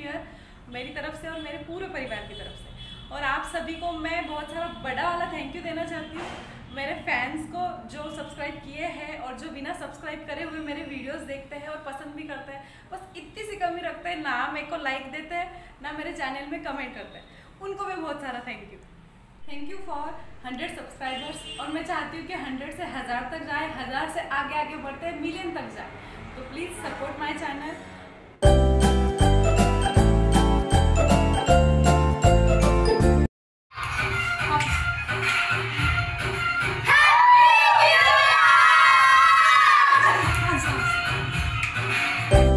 है मेरी तरफ़ से और मेरे पूरे परिवार की तरफ़ से। और आप सभी को मैं बहुत सारा बड़ा वाला थैंक यू देना चाहती हूँ। मेरे फैंस को जो सब्सक्राइब किए हैं और जो बिना सब्सक्राइब करे हुए मेरे वीडियोस देखते हैं और पसंद भी करते हैं, बस इतनी सी कमी रखते हैं, ना मेरे को लाइक देते हैं, ना मेरे चैनल में कमेंट करते हैं। उनको भी बहुत सारा thank you thank you for hundred subscribers और मैं चाहती हूँ कि हंड्रेड से हज़ार तक जाए, हज़ार से आगे आगे बढ़ते मिलियन तक जाए। तो please support my channel Happy New Year!